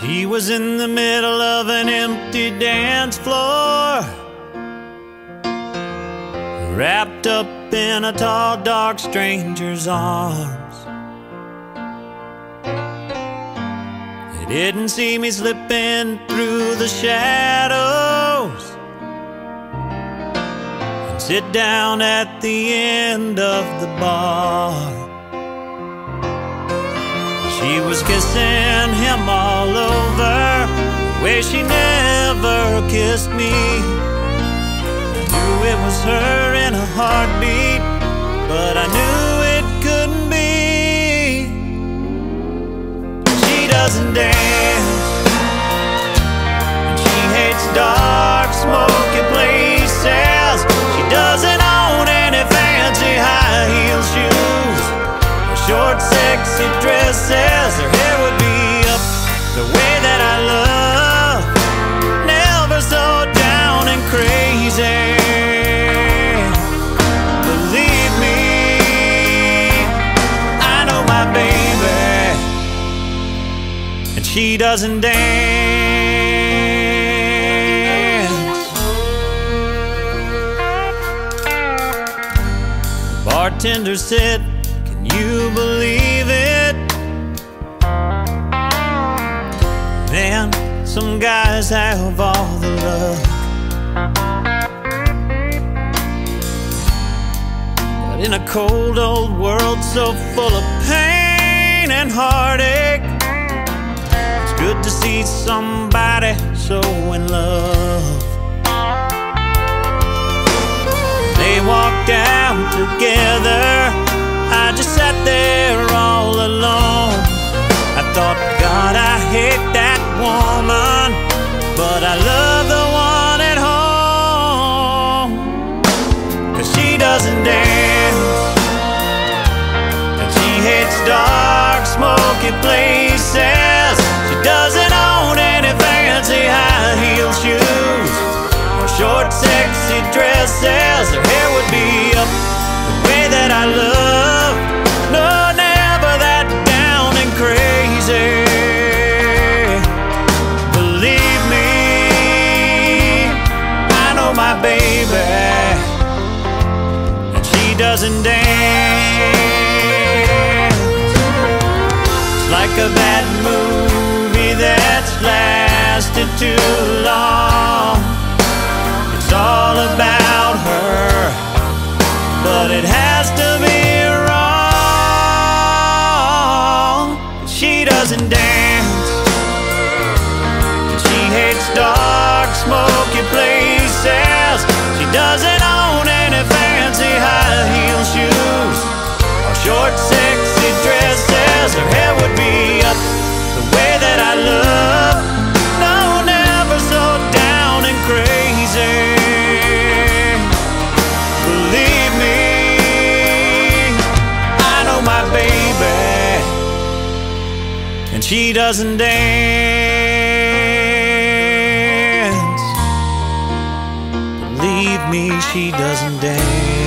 She was in the middle of an empty dance floor, wrapped up in a tall, dark stranger's arms. They didn't see me slipping through the shadows and sit down at the end of the bar. She was kissing him all over the way she never kissed me. I knew it was her in a heartbeat, but I knew it couldn't be. She doesn't dance, and she hates dark, smoky places. She doesn't own any fancy high heel shoes or short, sexy dresses. My baby, and she doesn't dance. Bartender said, Can you believe it? Man, some guys have all in a cold old world so full of pain and heartache, it's good to see somebody so in love. They walked out together. I just sat there all alone. I thought, God, I hate that woman, but I love the one at home. Cause she doesn't she hates dark, smoky places. She doesn't own any fancy high heel shoes or short, sexy dresses. Her hair would be up the way that I love. No, never that down and crazy. Believe me, I know my baby, and she doesn't dance. Like a bad movie that's lasted too long. It's all about her, but it has to be wrong. She doesn't dance, and she doesn't dance. Believe me, she doesn't dance.